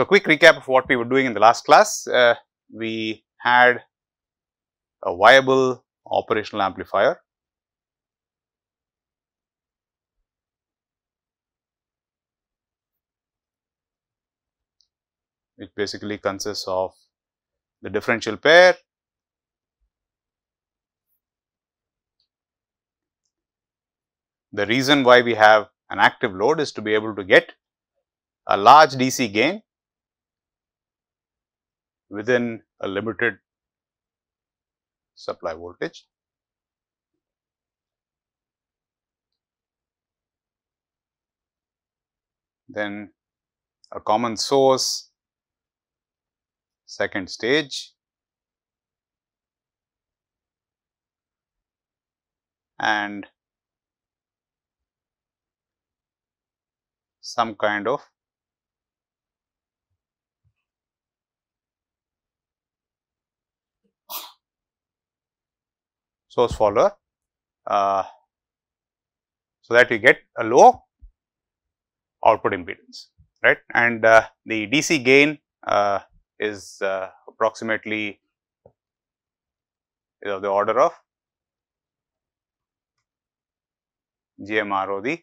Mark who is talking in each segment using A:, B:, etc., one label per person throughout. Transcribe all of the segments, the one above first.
A: So, quick recap of what we were doing in the last class. Uh, we had a viable operational amplifier. which basically consists of the differential pair The reason why we have an active load is to be able to get a large DC gain within a limited supply voltage. Then a common source, second stage and some kind of source follower uh, so that you get a low output impedance right and uh, the DC gain uh, is uh, approximately of the order of GMRO the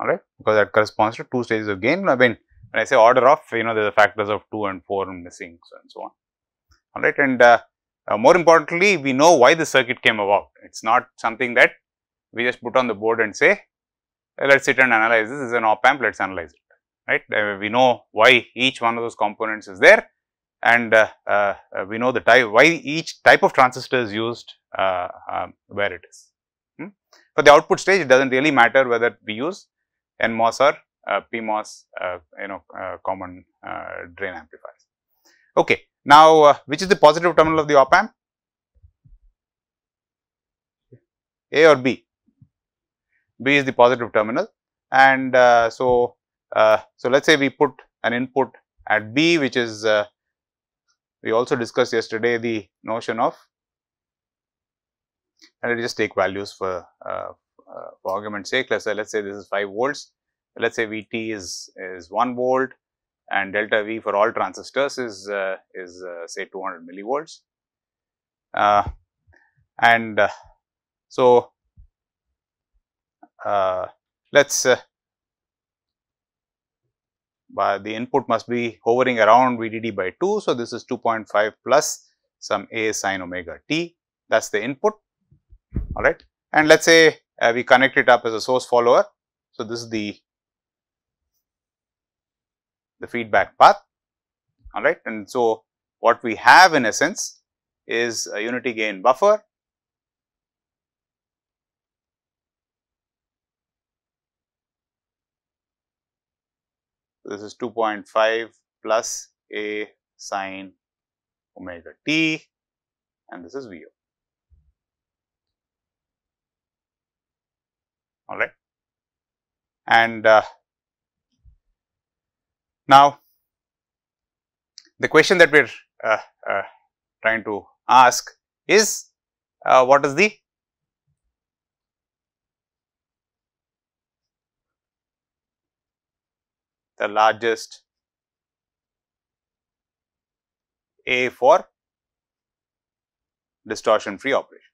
A: all right because that corresponds to two stages of gain. I mean when I say order of you know there are factors of 2 and 4 and missing so and so on. All right and uh, uh, more importantly we know why the circuit came about. It is not something that we just put on the board and say let us sit and analyze this, this is an op amp let us analyze it. Right? Uh, we know why each one of those components is there and uh, uh, we know the type why each type of transistor is used uh, um, where it is. Hmm? For the output stage it does not really matter whether we use NMOS or PMOS uh, you know uh, common uh, drain amplifiers. Okay. Now, uh, which is the positive terminal of the op amp? A or B? B is the positive terminal and uh, so, so let us say we put an input at B which is we also discussed yesterday the notion of and let us just take values for uh, for argument's sake, let's say, let's say this is 5 volts, let's say Vt is, is 1 volt and delta V for all transistors is, uh, is uh, say 200 millivolts. Uh, and uh, so, uh, let's but the input must be hovering around VDD by 2. So, this is 2.5 plus some A sine omega t that is the input all right and let us say uh, we connect it up as a source follower. So, this is the, the feedback path all right and so what we have in essence is a unity gain buffer this is 2.5 plus a sine omega t and this is VO. all right. And uh, now, the question that we are uh, uh, trying to ask is uh, what is the the largest A for distortion free operation.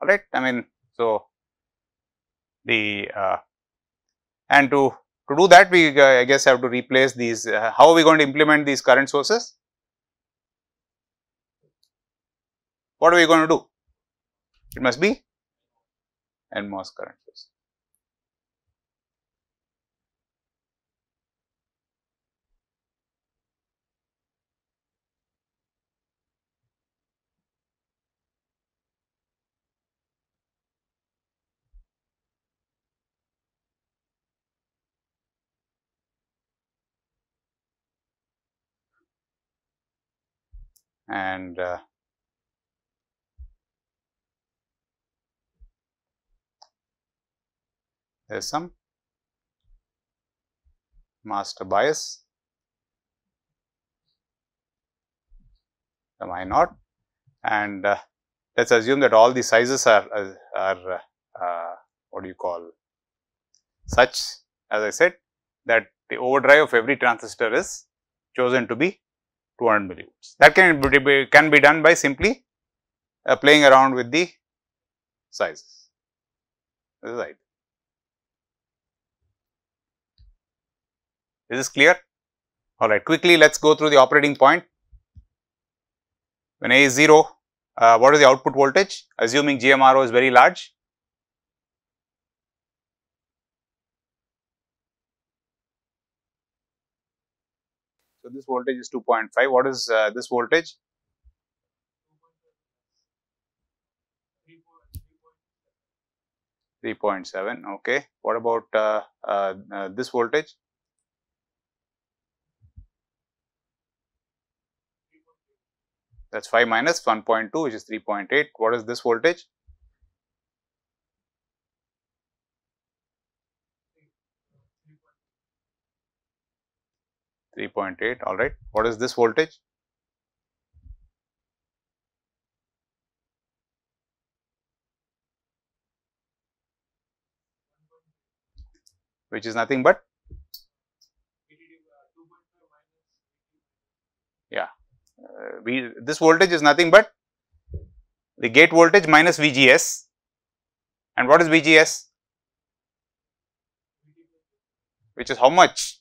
A: All right. I mean, so the uh, and to to do that we uh, I guess have to replace these. Uh, how are we going to implement these current sources? What are we going to do? It must be NMOS current source. And uh, there is some master bias. Some I naught and uh, let us assume that all the sizes are, uh, are uh, uh, what do you call? Such as I said that the overdrive of every transistor is chosen to be 200 millivolts. That can be, can be done by simply uh, playing around with the sizes. This is. Is this clear? Alright, quickly let us go through the operating point. When A is 0, uh, what is the output voltage? Assuming GMRO is very large. So, this voltage is 2.5. What is uh, this voltage? 3.7 okay. What about uh, uh, uh, this voltage? That's 5 minus 1.2 which is 3.8 what is this voltage Three point eight. All right. What is this voltage? which is nothing but yeah uh, we this voltage is nothing but the gate voltage minus VGS and what is VGS which is how much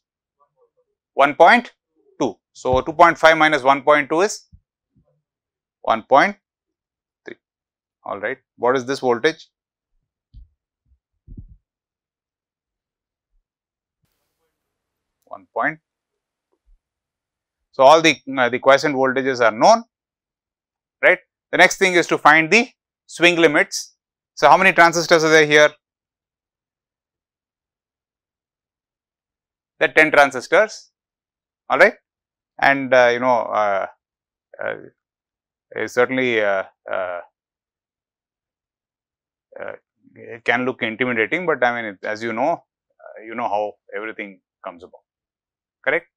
A: 1.2 so 2.5 minus 1.2 is 1.3 all right what is this voltage 1 point. So, all the, uh, the quiescent voltages are known, right. The next thing is to find the swing limits. So, how many transistors are there here? The 10 transistors, alright. And uh, you know, uh, uh certainly it can look intimidating, but I mean, it, as you know, you know how everything comes about correct.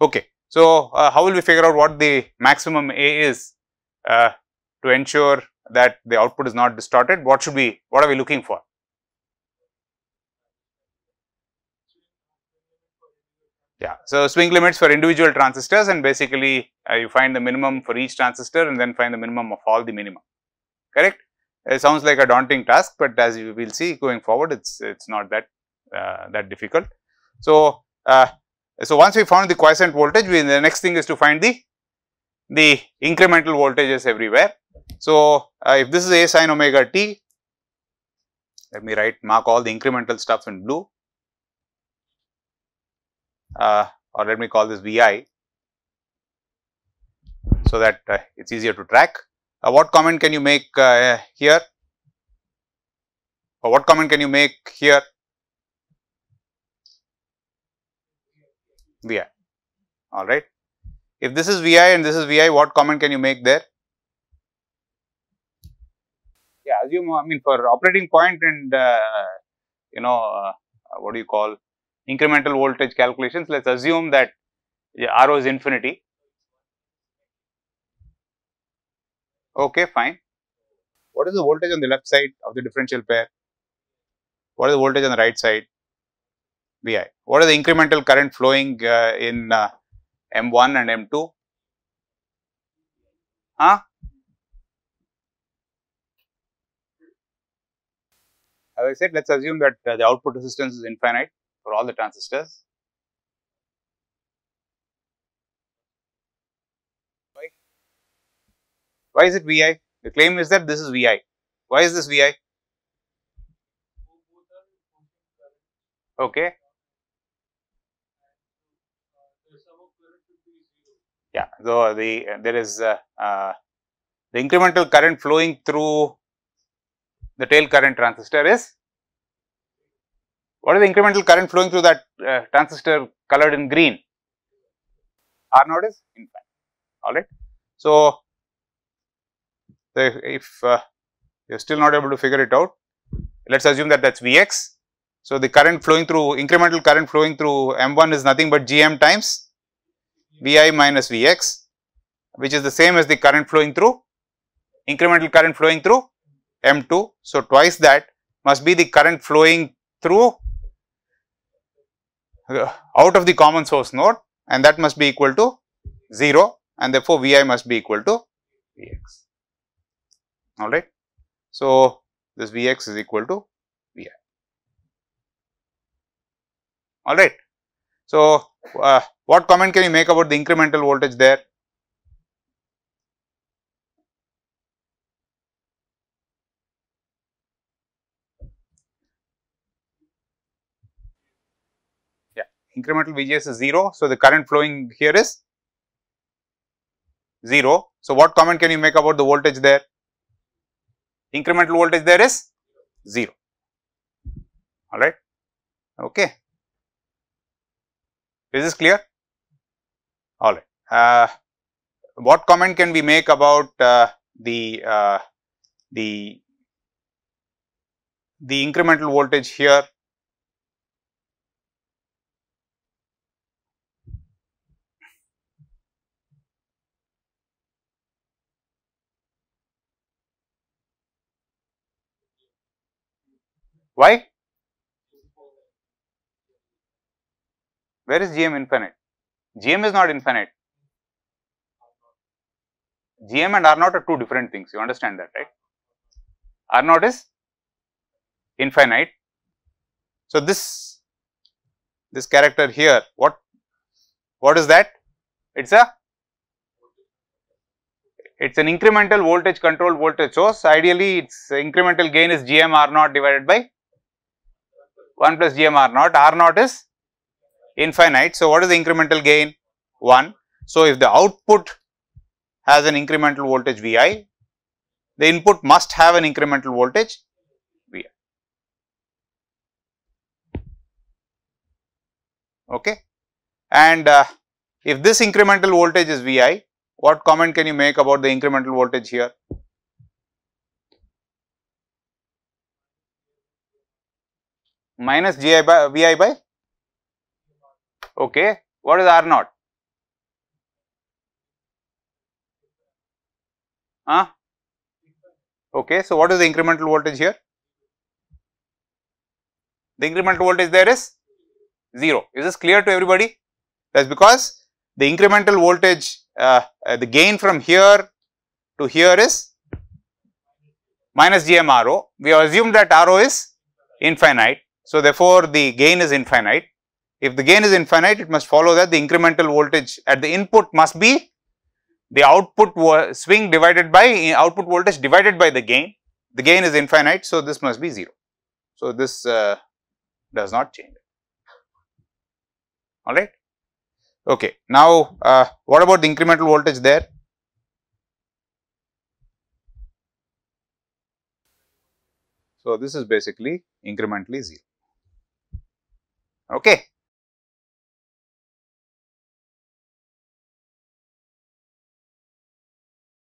A: Okay. So, uh, how will we figure out what the maximum A is uh, to ensure that the output is not distorted? What should we, what are we looking for? Yeah. So, swing limits for individual transistors and basically uh, you find the minimum for each transistor and then find the minimum of all the minimum, correct? It sounds like a daunting task, but as you will see going forward, it's it's not that uh, that difficult. So, uh, so, once we found the quiescent voltage, we, the next thing is to find the, the incremental voltages everywhere. So, uh, if this is A sin omega t, let me write mark all the incremental stuff in blue uh, or let me call this Vi so that uh, it is easier to track. Uh, what comment can you make uh, here or what comment can you make here Vi, alright. If this is Vi and this is Vi, what comment can you make there? Yeah, assume I mean for operating point and uh, you know uh, what do you call incremental voltage calculations, let us assume that RO is infinity. Okay, fine. What is the voltage on the left side of the differential pair? What is the voltage on the right side? Vi. What is the incremental current flowing uh, in uh, M1 and M2? Huh? As I said, let us assume that uh, the output resistance is infinite for all the transistors. Why? Why is it Vi? The claim is that this is Vi. Why is this Vi? Okay. Yeah, so the there is uh, uh, the incremental current flowing through the tail current transistor is what is the incremental current flowing through that uh, transistor colored in green? R naught is infinite, all right. So, if uh, you are still not able to figure it out, let us assume that that is Vx. So, the current flowing through incremental current flowing through M1 is nothing but Gm times Vi minus Vx which is the same as the current flowing through incremental current flowing through M2. So, twice that must be the current flowing through out of the common source node and that must be equal to 0 and therefore, Vi must be equal to Vx alright. So, this Vx is equal to Vi alright. So, uh, what comment can you make about the incremental voltage there? Yeah, incremental VGS is 0. So, the current flowing here is 0. So, what comment can you make about the voltage there? Incremental voltage there is 0, alright, okay. Is this clear? Alright. Uh, what comment can we make about uh, the uh, the the incremental voltage here Why? Where is GM infinite? GM is not infinite. GM and R naught are two different things. You understand that, right? R naught is infinite. So this this character here, what what is that? It's a it's an incremental voltage controlled voltage source. Ideally, its incremental gain is GM R naught divided by 1 plus GM R naught. R naught is infinite. So, what is the incremental gain? 1. So, if the output has an incremental voltage Vi, the input must have an incremental voltage Vi. Okay. And uh, if this incremental voltage is Vi, what comment can you make about the incremental voltage here? Minus Gi by Vi by? Okay. What is R naught? Huh? Okay. So, what is the incremental voltage here? The incremental voltage there is 0. Is this clear to everybody? That is because the incremental voltage, uh, uh, the gain from here to here is minus GM RO. We assume that RO is infinite. So, therefore, the gain is infinite. If the gain is infinite, it must follow that the incremental voltage at the input must be the output swing divided by output voltage divided by the gain. The gain is infinite. So, this must be 0. So, this uh, does not change alright. Okay. Now, uh, what about the incremental voltage there? So, this is basically incrementally 0. Okay.